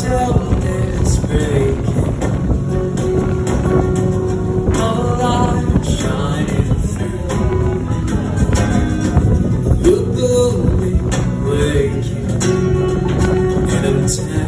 until it's breaking. Light shining through. Away, and I'm.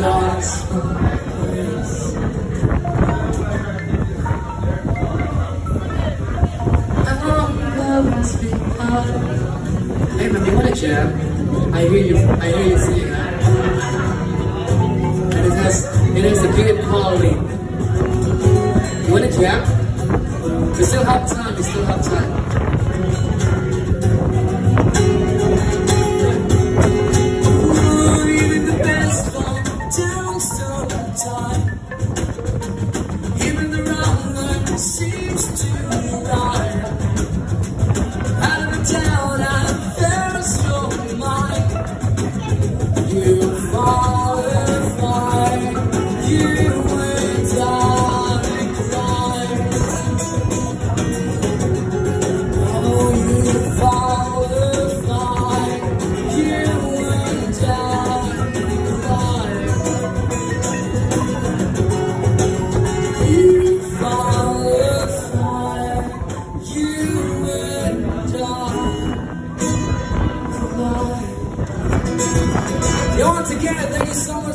lost for my place. I'm a jam! I hear you. I hear you singing that. And a good quality. What a jam! We still have time. We still have time. Again, Thank you so much.